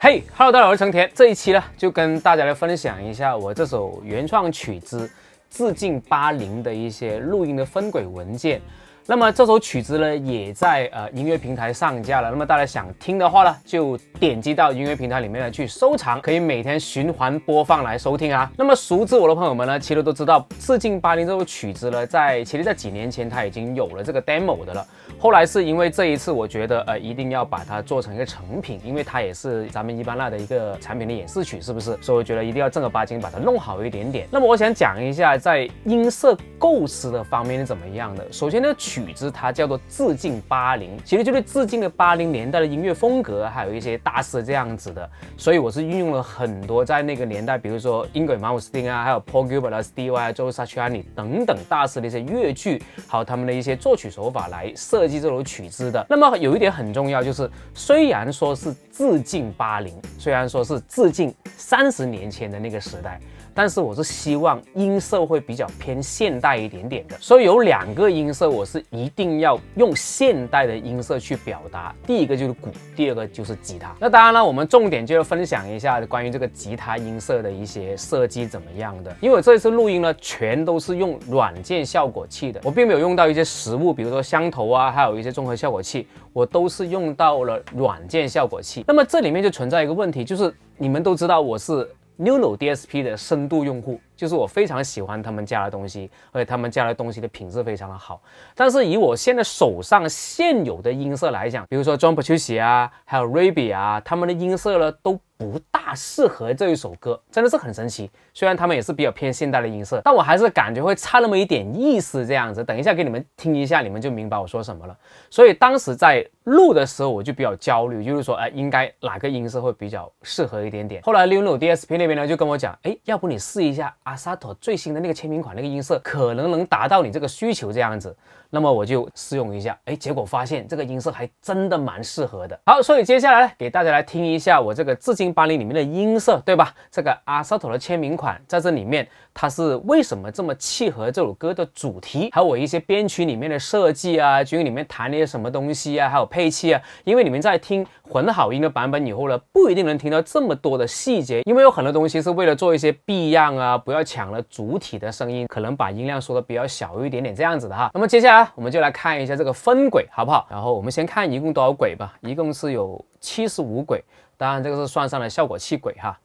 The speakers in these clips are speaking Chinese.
嘿，Hello，大家好，我是成田。这一期呢，就跟大家来分享一下我这首原创曲子《致敬八零》的一些录音的分轨文件。那么这首曲子呢，也在呃音乐平台上架了。那么大家想听的话呢，就点击到音乐平台里面呢去收藏，可以每天循环播放来收听啊。那么熟知我的朋友们呢，其实都知道《致敬八零》这首曲子呢，在其实在几年前它已经有了这个 demo 的了。后来是因为这一次，我觉得呃一定要把它做成一个成品，因为它也是咱们一般那的一个产品的演示曲，是不是？所以我觉得一定要正儿八经把它弄好一点点。那么我想讲一下在音色构思的方面是怎么样的。首先呢，曲。曲子它叫做致敬八零，其实就是致敬了八零年代的音乐风格，还有一些大师这样子的。所以我是运用了很多在那个年代，比如说英国马姆斯汀啊，还有 Paul Gilbert 啊、Steve 啊、Joe Satriani 等等大师的一些乐剧，还有他们的一些作曲手法来设计这首曲子的。那么有一点很重要，就是虽然说是致敬八零，虽然说是致敬三十年前的那个时代。但是我是希望音色会比较偏现代一点点的，所以有两个音色我是一定要用现代的音色去表达。第一个就是鼓，第二个就是吉他。那当然了，我们重点就要分享一下关于这个吉他音色的一些设计怎么样的。因为我这一次录音呢，全都是用软件效果器的，我并没有用到一些实物，比如说箱头啊，还有一些综合效果器，我都是用到了软件效果器。那么这里面就存在一个问题，就是你们都知道我是。Nuno DSP 的深度用户，就是我非常喜欢他们家的东西，而且他们家的东西的品质非常的好。但是以我现在手上现有的音色来讲，比如说 John p e t r u c i 啊，还有 Raby 啊，他们的音色呢都。不大适合这一首歌，真的是很神奇。虽然他们也是比较偏现代的音色，但我还是感觉会差那么一点意思。这样子，等一下给你们听一下，你们就明白我说什么了。所以当时在录的时候，我就比较焦虑，就是说，哎，应该哪个音色会比较适合一点点。后来 Luno DSP 那边呢就跟我讲，哎，要不你试一下阿萨托最新的那个签名款那个音色，可能能达到你这个需求这样子。那么我就试用一下，哎，结果发现这个音色还真的蛮适合的。好，所以接下来呢给大家来听一下我这个致敬巴黎里面的音色，对吧？这个阿萨托的签名款在这里面，它是为什么这么契合这首歌的主题？还有我一些编曲里面的设计啊，就里面弹了些什么东西啊，还有配器啊。因为你们在听混好音的版本以后呢，不一定能听到这么多的细节，因为有很多东西是为了做一些避让啊，不要要抢了主体的声音，可能把音量说的比较小一点点这样子的哈。那么接下来。我们就来看一下这个分轨好不好？然后我们先看一共多少轨吧，一共是有七十五轨，当然这个是算上了效果器轨哈。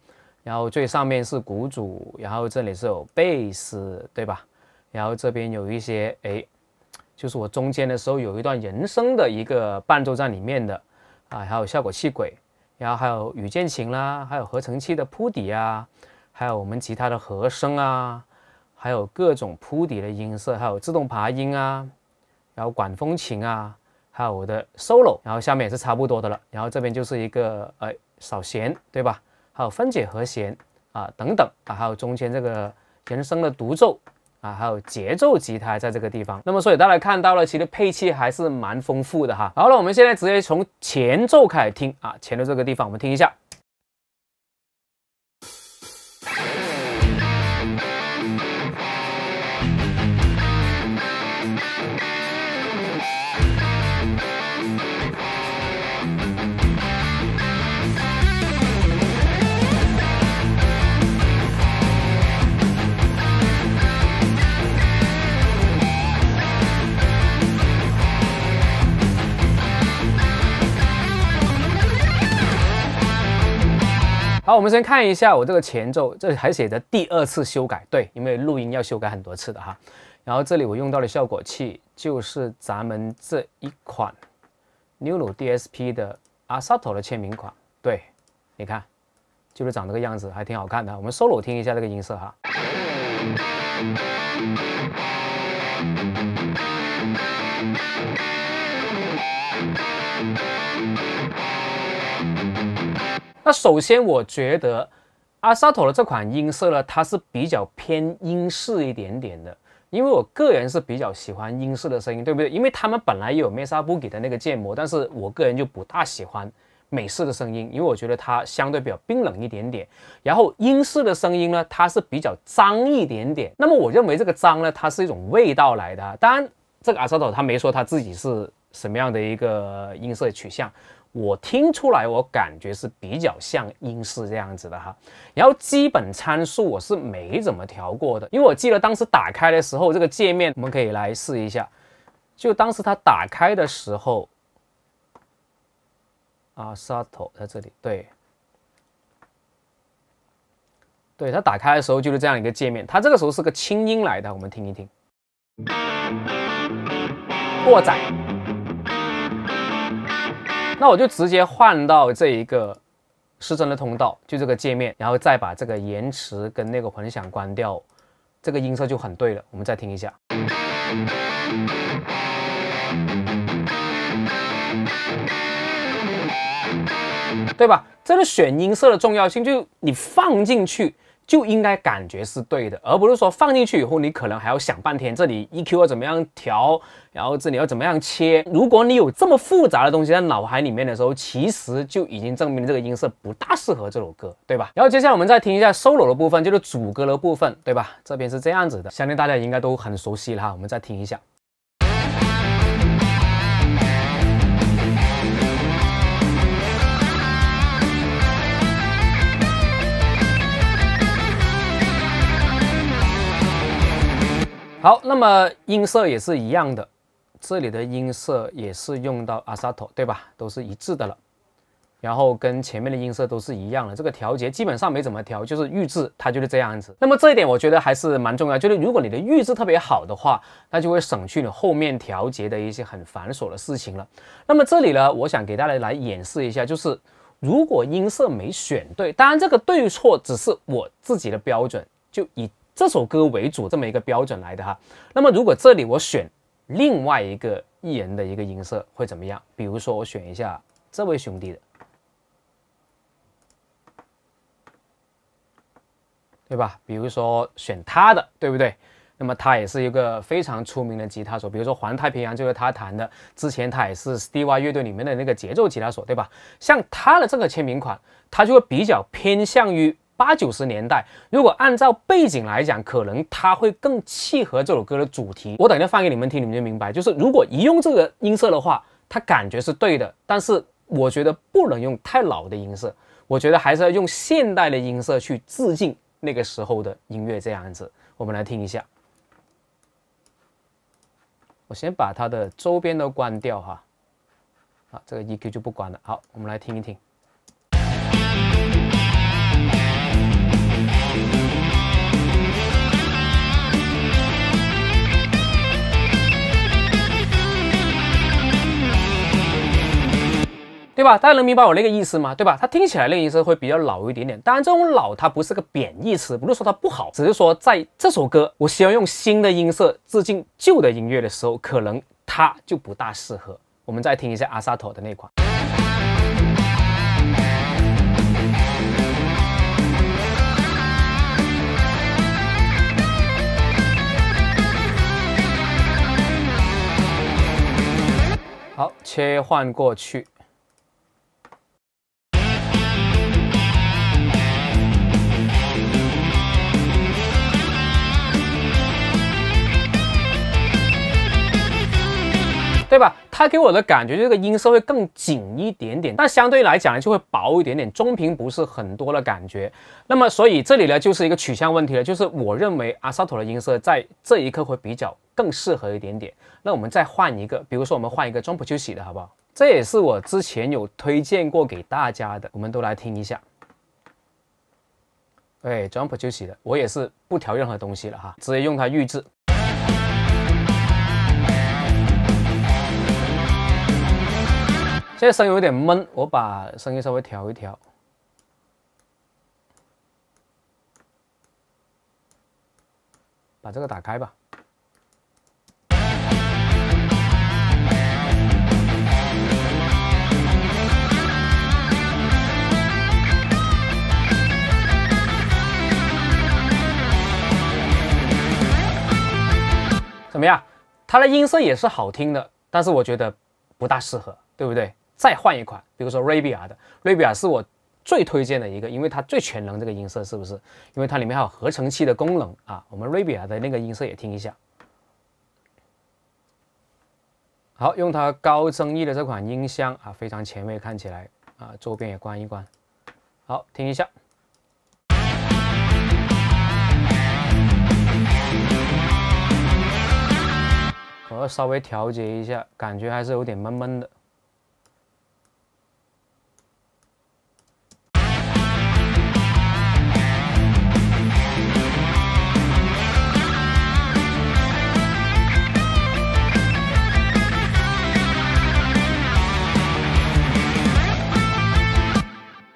然后最上面是鼓组，然后这里是有贝斯，对吧？然后这边有一些哎，就是我中间的时候有一段人声的一个伴奏在里面的啊，还有效果器轨，然后还有羽键琴啦，还有合成器的铺底啊，还有我们吉他的和声啊，还有各种铺底的音色，还有自动爬音啊。然后管风琴啊，还有我的 solo，然后下面也是差不多的了。然后这边就是一个呃扫弦，对吧？还有分解和弦啊等等啊，还有中间这个人声的独奏啊，还有节奏吉他在这个地方。那么所以大家看到了，其实配器还是蛮丰富的哈。好了，我们现在直接从前奏开始听啊，前奏这个地方我们听一下。好，我们先看一下我这个前奏，这里还写着第二次修改，对，因为录音要修改很多次的哈。然后这里我用到的效果器就是咱们这一款 Nuno DSP 的 Asato 的签名款，对，你看，就是长这个样子，还挺好看的。我们 solo 听一下这个音色哈。首先，我觉得阿萨托的这款音色呢，它是比较偏英式一点点的，因为我个人是比较喜欢英式的声音，对不对？因为他们本来有 Mesa Boogie 的那个建模，但是我个人就不大喜欢美式的声音，因为我觉得它相对比较冰冷一点点。然后英式的声音呢，它是比较脏一点点。那么我认为这个脏呢，它是一种味道来的。当然，这个阿萨托他没说他自己是什么样的一个音色取向。我听出来，我感觉是比较像英式这样子的哈。然后基本参数我是没怎么调过的，因为我记得当时打开的时候，这个界面我们可以来试一下。就当时它打开的时候，啊，Sato 在这里，对，对，它打开的时候就是这样一个界面。它这个时候是个轻音来的，我们听一听，过载。那我就直接换到这一个失真的通道，就这个界面，然后再把这个延迟跟那个混响关掉，这个音色就很对了。我们再听一下，对吧？这个选音色的重要性，就你放进去。就应该感觉是对的，而不是说放进去以后你可能还要想半天，这里 EQ 要怎么样调，然后这里要怎么样切。如果你有这么复杂的东西在脑海里面的时候，其实就已经证明这个音色不大适合这首歌，对吧？然后接下来我们再听一下 solo 的部分，就是主歌的部分，对吧？这边是这样子的，相信大家应该都很熟悉了哈。我们再听一下。好，那么音色也是一样的，这里的音色也是用到 Asato，对吧？都是一致的了，然后跟前面的音色都是一样的，这个调节基本上没怎么调，就是预制它就是这样子。那么这一点我觉得还是蛮重要，就是如果你的预制特别好的话，那就会省去你后面调节的一些很繁琐的事情了。那么这里呢，我想给大家来演示一下，就是如果音色没选对，当然这个对错只是我自己的标准，就以。这首歌为主这么一个标准来的哈，那么如果这里我选另外一个艺人的一个音色会怎么样？比如说我选一下这位兄弟的，对吧？比如说选他的，对不对？那么他也是一个非常出名的吉他手，比如说《环太平洋》就是他弹的，之前他也是 Steve 乐队里面的那个节奏吉他手，对吧？像他的这个签名款，他就会比较偏向于。八九十年代，如果按照背景来讲，可能它会更契合这首歌的主题。我等下放给你们听，你们就明白。就是如果一用这个音色的话，它感觉是对的，但是我觉得不能用太老的音色，我觉得还是要用现代的音色去致敬那个时候的音乐。这样子，我们来听一下。我先把它的周边都关掉哈，啊，这个 EQ 就不关了。好，我们来听一听。对吧？大家能明白我那个意思吗？对吧？它听起来那个音色会比较老一点点。当然，这种老它不是个贬义词，不是说它不好，只是说在这首歌，我希望用新的音色致敬旧的音乐的时候，可能它就不大适合。我们再听一下阿萨托的那款。好，切换过去。对吧？它给我的感觉，这个音色会更紧一点点，但相对来讲呢，就会薄一点点，中频不是很多的感觉。那么，所以这里呢，就是一个取向问题了，就是我认为阿萨托的音色在这一刻会比较更适合一点点。那我们再换一个，比如说我们换一个中普休息的好不好？这也是我之前有推荐过给大家的，我们都来听一下。对，中普休息的，我也是不调任何东西了哈，直接用它预制。现在声音有点闷，我把声音稍微调一调，把这个打开吧。怎么样？它的音色也是好听的，但是我觉得不大适合，对不对？再换一款，比如说 Rabia 的，Rabia 是我最推荐的一个，因为它最全能这个音色，是不是？因为它里面还有合成器的功能啊。我们 Rabia 的那个音色也听一下。好，用它高增益的这款音箱啊，非常前卫，看起来啊，周边也关一关。好，听一下。我要稍微调节一下，感觉还是有点闷闷的。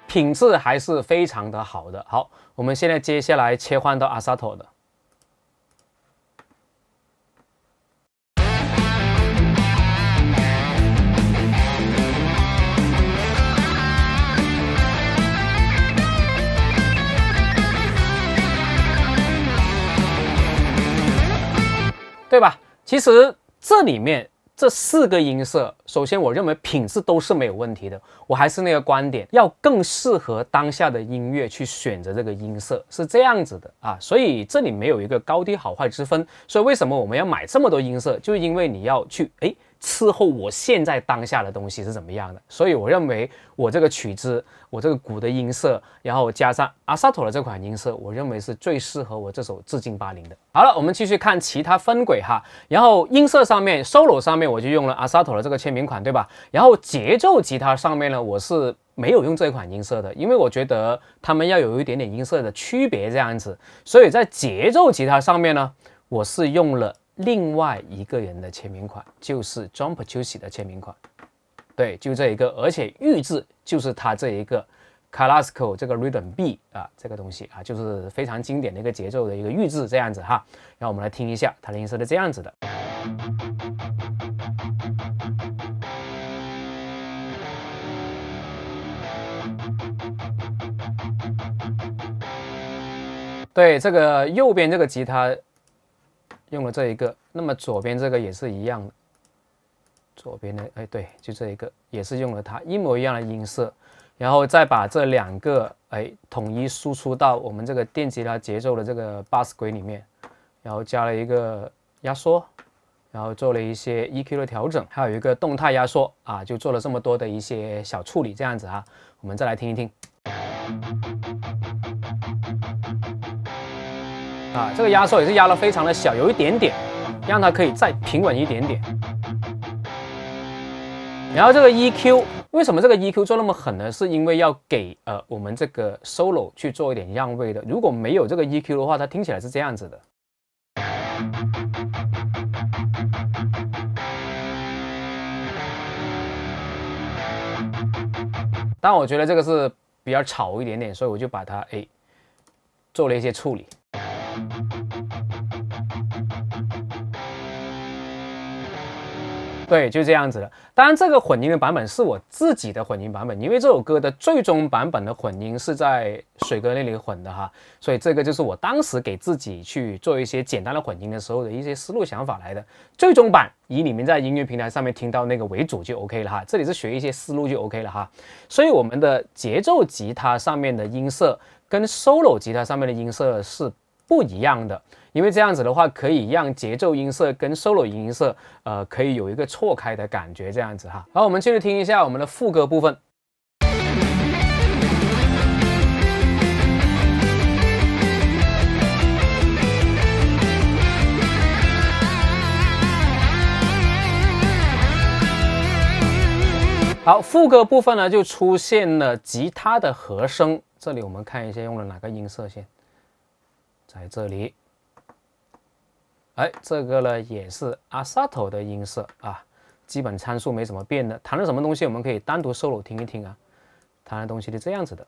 品质还是非常的好的。好，我们现在接下来切换到阿萨托的。对吧？其实这里面。这四个音色，首先我认为品质都是没有问题的。我还是那个观点，要更适合当下的音乐去选择这个音色，是这样子的啊。所以这里没有一个高低好坏之分。所以为什么我们要买这么多音色？就因为你要去哎。伺候我现在当下的东西是怎么样的？所以我认为我这个曲子，我这个鼓的音色，然后加上阿萨托的这款音色，我认为是最适合我这首致敬八零的。好了，我们继续看其他分轨哈。然后音色上面，solo 上面我就用了阿萨托的这个签名款，对吧？然后节奏吉他上面呢，我是没有用这款音色的，因为我觉得他们要有一点点音色的区别这样子。所以在节奏吉他上面呢，我是用了。另外一个人的签名款就是 John Petrucci 的签名款，对，就这一个，而且预制就是他这一个 Classical 这个 Rhythm B 啊，这个东西啊，就是非常经典的一个节奏的一个预制这样子哈。让我们来听一下它的音色是这样子的。对，这个右边这个吉他。用了这一个，那么左边这个也是一样的，左边的哎对，就这一个也是用了它一模一样的音色，然后再把这两个哎统一输出到我们这个电吉他节奏的这个 bass 轨里面，然后加了一个压缩，然后做了一些 EQ 的调整，还有一个动态压缩啊，就做了这么多的一些小处理，这样子啊，我们再来听一听。啊，这个压缩也是压的非常的小，有一点点，让它可以再平稳一点点。然后这个 EQ，为什么这个 EQ 做那么狠呢？是因为要给呃我们这个 solo 去做一点让位的。如果没有这个 EQ 的话，它听起来是这样子的。但我觉得这个是比较吵一点点，所以我就把它哎做了一些处理。对，就这样子的。当然，这个混音的版本是我自己的混音版本，因为这首歌的最终版本的混音是在水哥那里混的哈，所以这个就是我当时给自己去做一些简单的混音的时候的一些思路想法来的。最终版以你们在音乐平台上面听到那个为主就 OK 了哈，这里是学一些思路就 OK 了哈。所以我们的节奏吉他上面的音色跟 solo 吉他上面的音色是。不一样的，因为这样子的话，可以让节奏音色跟 solo 音色，呃，可以有一个错开的感觉，这样子哈。好，我们继续听一下我们的副歌部分。好，副歌部分呢，就出现了吉他的和声。这里我们看一下用了哪个音色先。在这里，哎，这个呢也是阿萨托的音色啊，基本参数没怎么变的。弹了什么东西，我们可以单独 solo 听一听啊。弹的东西是这样子的。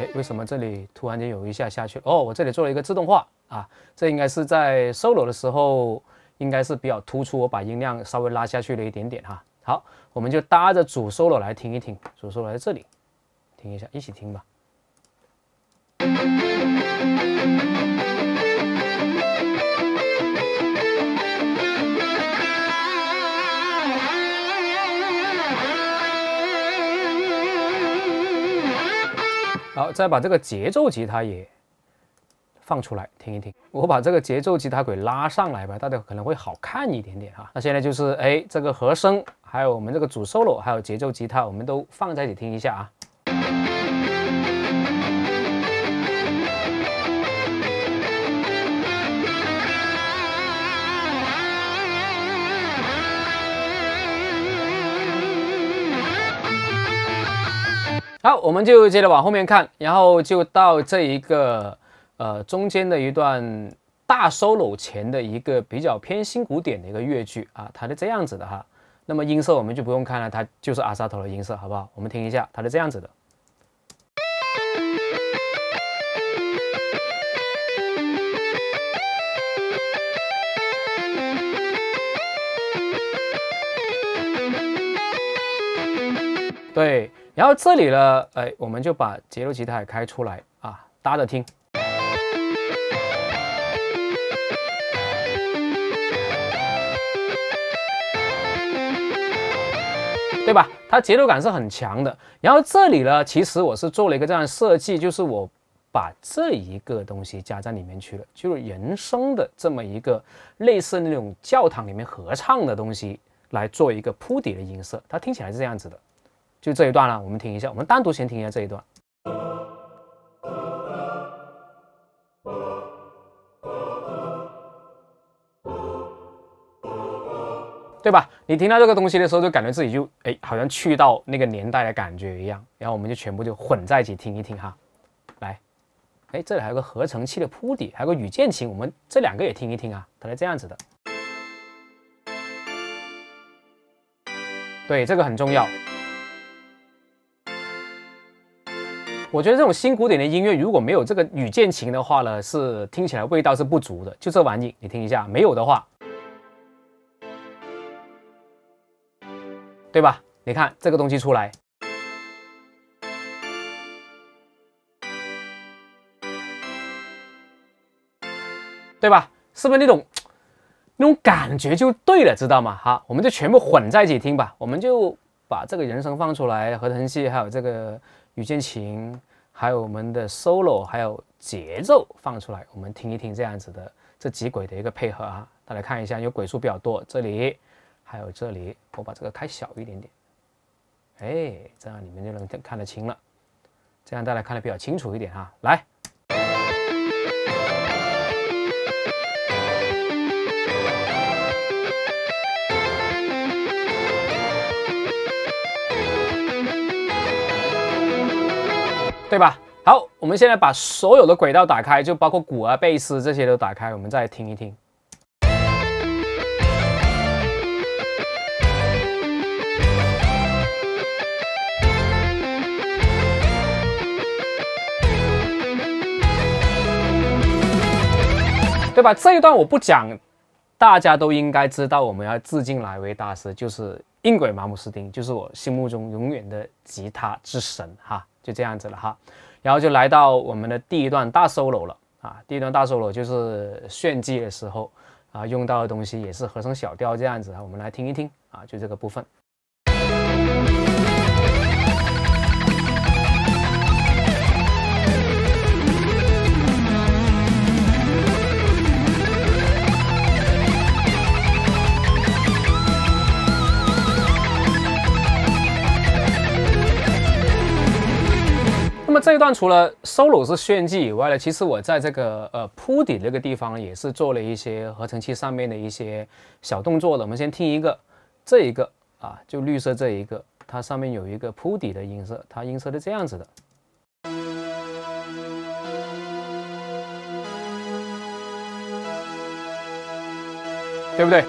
哎，为什么这里突然间有一下下去？哦，我这里做了一个自动化啊，这应该是在 solo 的时候。应该是比较突出，我把音量稍微拉下去了一点点哈。好，我们就搭着主 solo 来听一听，主 solo 在这里，听一下，一起听吧。好，再把这个节奏吉他也放出来听一听。我把这个节奏吉他给拉上来吧，大家可能会好看一点点哈。那现在就是哎，这个和声，还有我们这个主 solo，还有节奏吉他，我们都放在一起听一下啊。好，我们就接着往后面看，然后就到这一个呃中间的一段大 solo 前的一个比较偏新古典的一个乐句啊，它是这样子的哈。那么音色我们就不用看了，它就是阿萨头的音色，好不好？我们听一下，它是这样子的。对。然后这里呢，哎，我们就把节奏吉他也开出来啊，搭着听，对吧？它节奏感是很强的。然后这里呢，其实我是做了一个这样的设计，就是我把这一个东西加在里面去了，就是人声的这么一个类似那种教堂里面合唱的东西，来做一个铺底的音色，它听起来是这样子的。就这一段了，我们听一下。我们单独先听一下这一段，对吧？你听到这个东西的时候，就感觉自己就哎，好像去到那个年代的感觉一样。然后我们就全部就混在一起听一听哈。来，哎，这里还有个合成器的铺底，还有个羽键琴，我们这两个也听一听啊。它是这样子的，对，这个很重要。我觉得这种新古典的音乐，如果没有这个羽键琴的话呢，是听起来味道是不足的。就这玩意，你听一下，没有的话，对吧？你看这个东西出来，对吧？是不是那种 那种感觉就对了，知道吗？好，我们就全部混在一起听吧。我们就把这个人声放出来，合成器还有这个。羽键琴，还有我们的 solo，还有节奏放出来，我们听一听这样子的这几轨的一个配合啊，大家看一下，有轨数比较多，这里还有这里，我把这个开小一点点，哎，这样你们就能看得清了，这样大家看得比较清楚一点啊，来。对吧？好，我们现在把所有的轨道打开，就包括鼓啊、贝斯这些都打开，我们再听一听，对吧？这一段我不讲，大家都应该知道，我们要致敬哪位大师，就是音轨马姆斯丁，就是我心目中永远的吉他之神哈。就这样子了哈，然后就来到我们的第一段大 solo 了啊，第一段大 solo 就是炫技的时候啊，用到的东西也是合成小调这样子啊，我们来听一听啊，就这个部分。这一段除了 solo 是炫技以外呢，其实我在这个呃铺底那个地方也是做了一些合成器上面的一些小动作的。我们先听一个，这一个啊，就绿色这一个，它上面有一个铺底的音色，它音色是这样子的，对不对？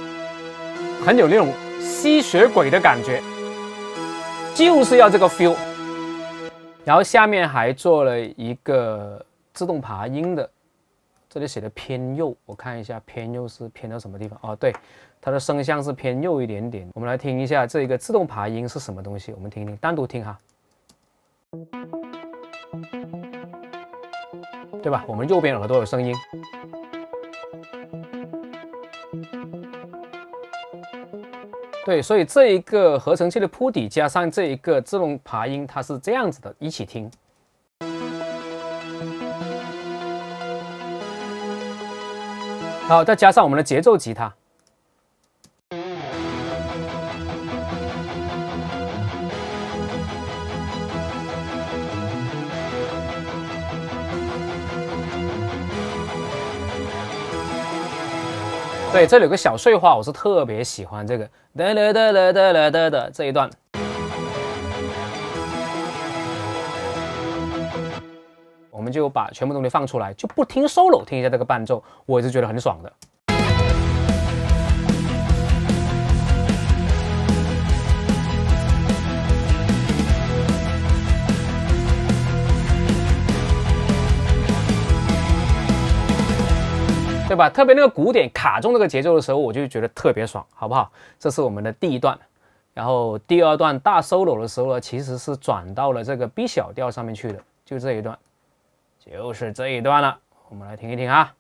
很有那种吸血鬼的感觉，就是要这个 feel。然后下面还做了一个自动爬音的，这里写的偏右，我看一下偏右是偏到什么地方？哦，对，它的声像是偏右一点点。我们来听一下这一个自动爬音是什么东西，我们听听，单独听哈，对吧？我们右边耳朵有声音。对所以这一个合成器的铺底加上这一个自动爬音它是这样子的一起听。好再加上我们的节奏吉他。对，这里有个小碎花，我是特别喜欢这个哒哒哒哒哒哒哒的这一段。我们就把全部东西放出来，就不听 solo，听一下这个伴奏，我也是觉得很爽的。对吧？特别那个鼓点卡中那个节奏的时候，我就觉得特别爽，好不好？这是我们的第一段，然后第二段大 solo 的时候呢，其实是转到了这个 B 小调上面去的，就这一段，就是这一段了。我们来听一听啊。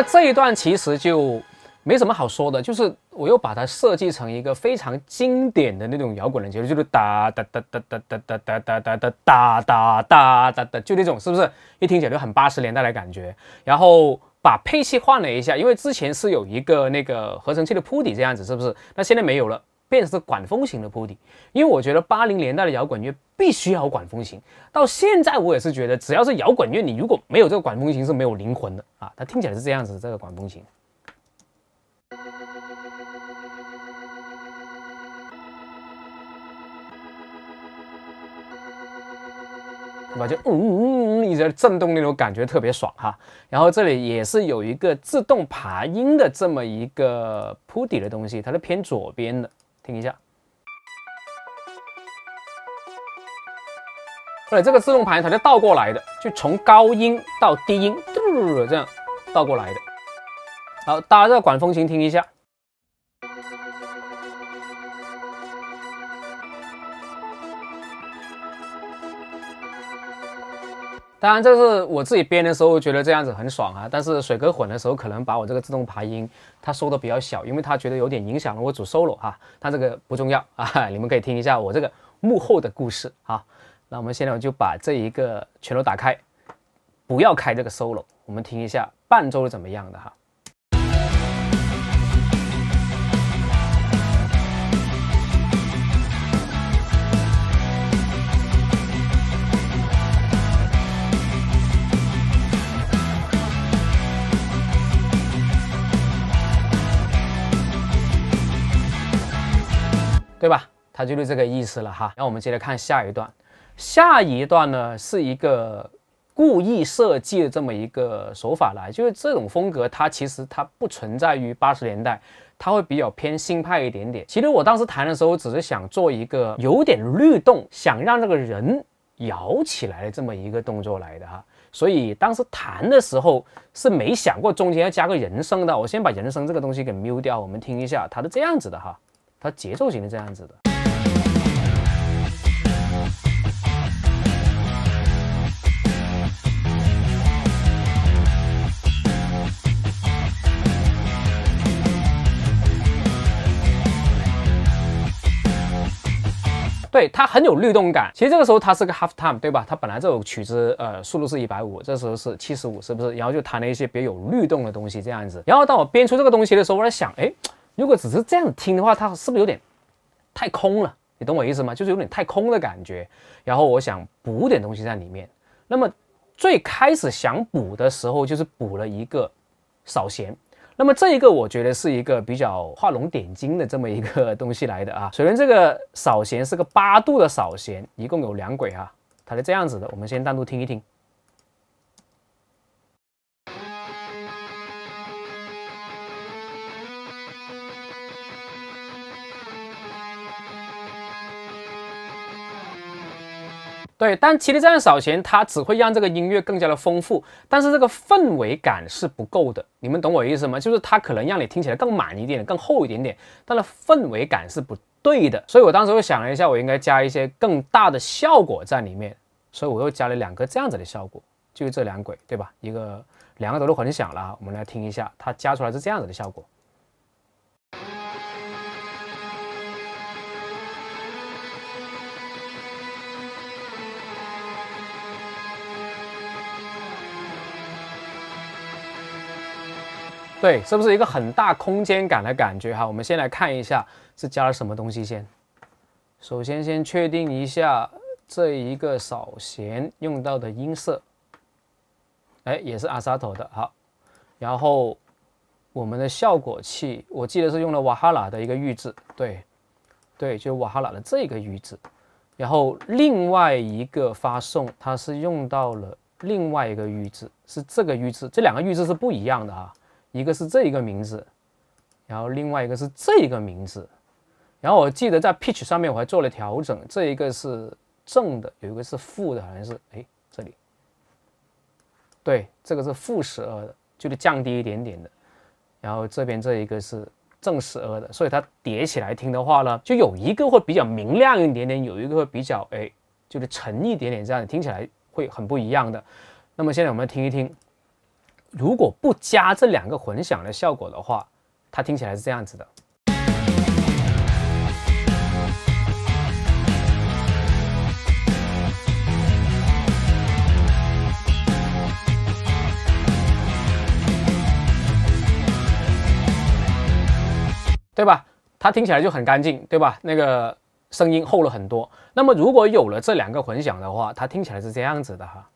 么这一段其实就没什么好说的，就是我又把它设计成一个非常经典的那种摇滚的节奏，就是哒哒哒哒哒哒哒哒哒哒哒哒哒哒哒哒，就那种是不是一听起来就很八十年代的感觉？然后把配器换了一下，因为之前是有一个那个合成器的铺底这样子，是不是？那现在没有了。变成是管风琴的铺底，因为我觉得八零年代的摇滚乐必须要管风琴。到现在我也是觉得，只要是摇滚乐，你如果没有这个管风琴是没有灵魂的啊！它听起来是这样子，这个管风琴，对吧？就嗯嗯嗯一直在震动那种感觉特别爽哈。然后这里也是有一个自动爬音的这么一个铺底的东西，它是偏左边的。听一下，对，这个自动盘它就倒过来的，就从高音到低音，嘟这样倒过来的。好，大家这个管风琴听一下。当然，这是我自己编的时候觉得这样子很爽啊。但是水哥混的时候，可能把我这个自动排音他收的比较小，因为他觉得有点影响了我主 solo 哈。他这个不重要啊，你们可以听一下我这个幕后的故事啊。那我们现在就把这一个全都打开，不要开这个 solo，我们听一下伴奏是怎么样的哈。对吧？它就是这个意思了哈。然后我们接着看下一段，下一段呢是一个故意设计的这么一个手法来，就是这种风格它其实它不存在于八十年代，它会比较偏新派一点点。其实我当时弹的时候只是想做一个有点律动，想让这个人摇起来的这么一个动作来的哈。所以当时弹的时候是没想过中间要加个人声的。我先把人声这个东西给 mute 掉，我们听一下，它是这样子的哈。它节奏型的这样子的，对它很有律动感。其实这个时候它是个 half time，对吧？它本来这首曲子呃速度是一百五，这时候是七十五，是不是？然后就弹了一些别有律动的东西这样子。然后当我编出这个东西的时候，我在想，哎。如果只是这样听的话，它是不是有点太空了？你懂我意思吗？就是有点太空的感觉。然后我想补点东西在里面。那么最开始想补的时候，就是补了一个扫弦。那么这一个我觉得是一个比较画龙点睛的这么一个东西来的啊。首先这个扫弦是个八度的扫弦，一共有两轨啊，它是这样子的。我们先单独听一听。对，但其实这样扫弦，它只会让这个音乐更加的丰富，但是这个氛围感是不够的。你们懂我意思吗？就是它可能让你听起来更满一点，更厚一点点，但是氛围感是不对的。所以我当时又想了一下，我应该加一些更大的效果在里面，所以我又加了两个这样子的效果，就是这两轨，对吧？一个两个都是混响了，我们来听一下，它加出来是这样子的效果。对，是不是一个很大空间感的感觉哈？我们先来看一下是加了什么东西先。首先，先确定一下这一个扫弦用到的音色，哎，也是阿萨托的。好，然后我们的效果器，我记得是用了瓦哈拉的一个预制，对，对，就瓦哈拉的这个预制。然后另外一个发送，它是用到了另外一个预制，是这个预制，这两个预制是不一样的啊。一个是这一个名字，然后另外一个是这一个名字，然后我记得在 pitch 上面我还做了调整，这一个是正的，有一个是负的，好像是哎这里，对，这个是负十二的，就是降低一点点的，然后这边这一个是正十二的，所以它叠起来听的话呢，就有一个会比较明亮一点点，有一个会比较哎就是沉一点点，这样听起来会很不一样的。那么现在我们听一听。如果不加这两个混响的效果的话，它听起来是这样子的，对吧？它听起来就很干净，对吧？那个声音厚了很多。那么如果有了这两个混响的话，它听起来是这样子的哈。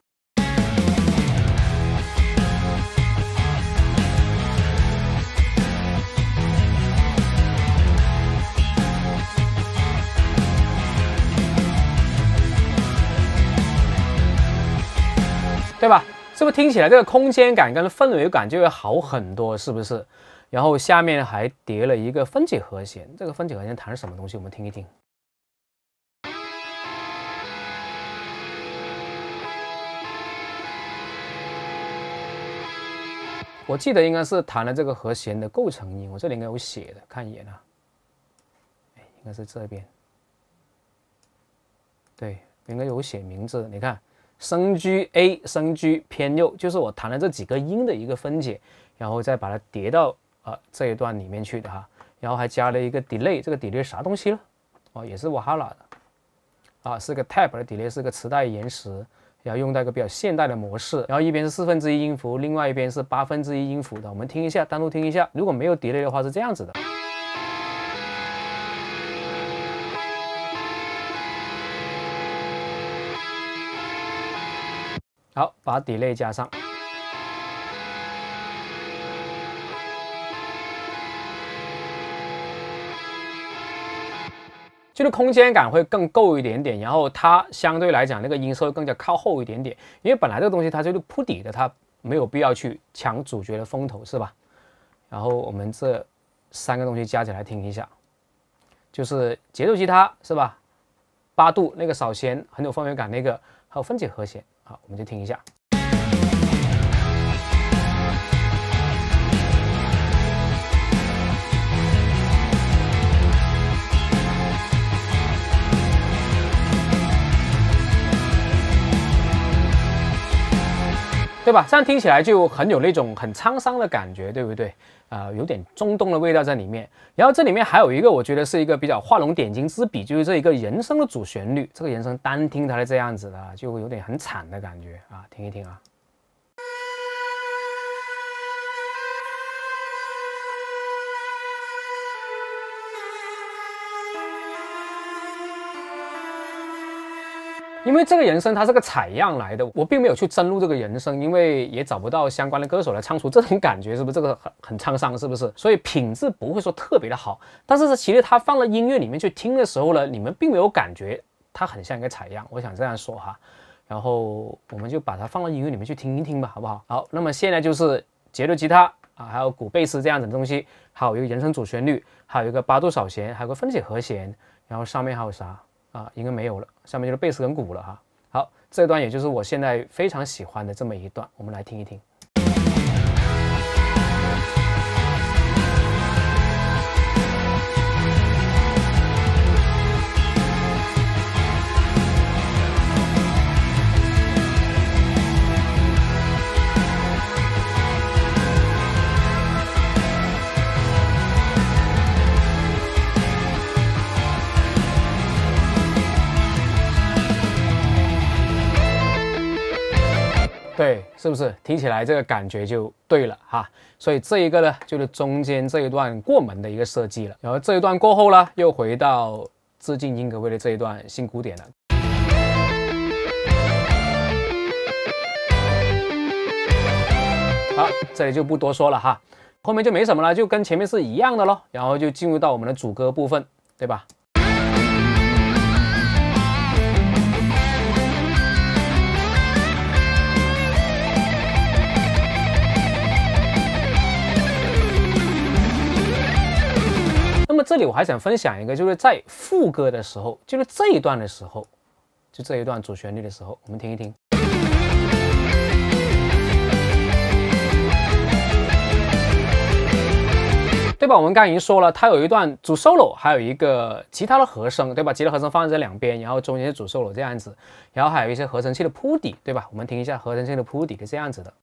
对吧？是不是听起来这个空间感跟氛围感就会好很多？是不是？然后下面还叠了一个分解和弦，这个分解和弦弹什么东西？我们听一听。我记得应该是弹了这个和弦的构成音，我这里应该有写的，看一眼啊。应该是这边。对，应该有写名字，你看。升 G A 升 G 偏右，就是我弹了这几个音的一个分解，然后再把它叠到呃这一段里面去的哈，然后还加了一个 delay，这个 delay 啥东西了？哦，也是瓦哈拉的，啊，是个 tab 的 delay，是个磁带延时，然后用到一个比较现代的模式，然后一边是四分之一音符，另外一边是八分之一音符的，我们听一下，单独听一下，如果没有 delay 的话是这样子的。好，把 delay 加上，就是空间感会更够一点点，然后它相对来讲那个音色会更加靠后一点点，因为本来这个东西它就是铺底的，它没有必要去抢主角的风头，是吧？然后我们这三个东西加起来听一下，就是节奏吉他是吧？八度那个扫弦很有氛围感，那个还有分解和弦。好，我们就听一下。对吧？这样听起来就很有那种很沧桑的感觉，对不对？啊，有点中东的味道在里面。然后这里面还有一个，我觉得是一个比较画龙点睛之笔，就是这一个人声的主旋律。这个人声单听它是这样子的，就有点很惨的感觉啊，听一听啊。因为这个人声它是个采样来的，我并没有去深入这个人声，因为也找不到相关的歌手来唱出这种感觉，是不是？这个很很沧桑，是不是？所以品质不会说特别的好。但是其实它放到音乐里面去听的时候呢，你们并没有感觉它很像一个采样。我想这样说哈，然后我们就把它放到音乐里面去听一听吧，好不好？好，那么现在就是节奏吉他啊，还有鼓贝斯这样子的东西，还有一个人声主旋律，还有一个八度扫弦，还有个分解和弦，然后上面还有啥？啊，应该没有了，下面就是贝斯跟鼓了哈。好，这段也就是我现在非常喜欢的这么一段，我们来听一听。是不是听起来这个感觉就对了哈？所以这一个呢，就是中间这一段过门的一个设计了。然后这一段过后呢，又回到致敬英格威的这一段新古典了。好，这里就不多说了哈，后面就没什么了，就跟前面是一样的咯。然后就进入到我们的主歌部分，对吧？那么这里我还想分享一个，就是在副歌的时候，就是这一段的时候，就这一段主旋律的时候，我们听一听，对吧？我们刚刚已经说了，它有一段主 solo，还有一个其他的和声，对吧？其他和声放在这两边，然后中间是主 solo 这样子，然后还有一些合成器的铺底，对吧？我们听一下合成器的铺底是这样子的。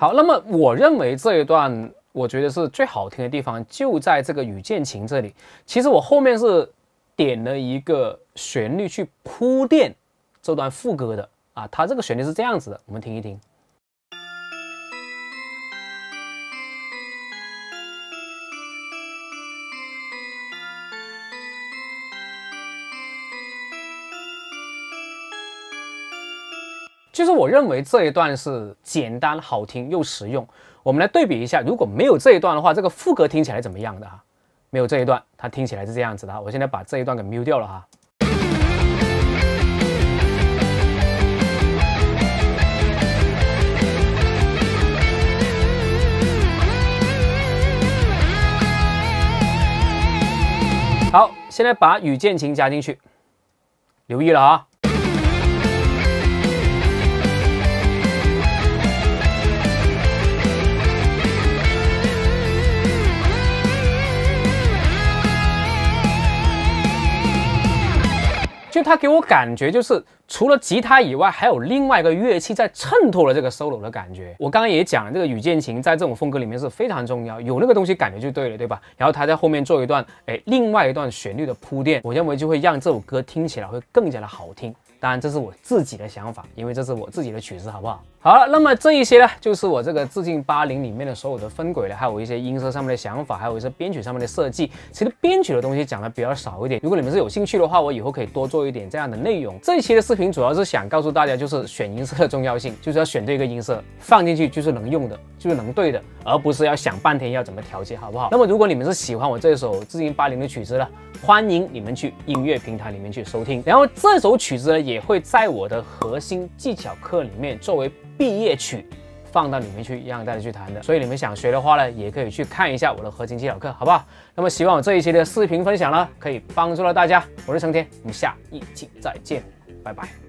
好，那么我认为这一段，我觉得是最好听的地方，就在这个雨见情这里。其实我后面是点了一个旋律去铺垫这段副歌的啊，它这个旋律是这样子的，我们听一听。就是我认为这一段是简单好听又实用。我们来对比一下，如果没有这一段的话，这个副歌听起来怎么样的哈？没有这一段，它听起来是这样子的啊。我现在把这一段给 mute 掉了哈。好，现在把雨见情加进去，留意了啊。就他给我感觉就是。除了吉他以外，还有另外一个乐器在衬托了这个 solo 的感觉。我刚刚也讲了，这个羽箭琴在这种风格里面是非常重要，有那个东西感觉就对了，对吧？然后他在后面做一段，哎，另外一段旋律的铺垫，我认为就会让这首歌听起来会更加的好听。当然，这是我自己的想法，因为这是我自己的曲子，好不好？好了，那么这一些呢，就是我这个致敬八零里面的所有的分轨了，还有一些音色上面的想法，还有一些编曲上面的设计。其实编曲的东西讲的比较少一点，如果你们是有兴趣的话，我以后可以多做一点这样的内容。这一期的视频主要是想告诉大家，就是选音色的重要性，就是要选对一个音色，放进去就是能用的，就是能对的，而不是要想半天要怎么调节，好不好？那么如果你们是喜欢我这首致敬八零的曲子呢，欢迎你们去音乐平台里面去收听。然后这首曲子呢，也会在我的核心技巧课里面作为。毕业曲放到里面去，一样带着去弹的。所以你们想学的话呢，也可以去看一下我的核心技巧课，好不好？那么希望我这一期的视频分享呢，可以帮助到大家。我是成天，我们下一期再见，拜拜。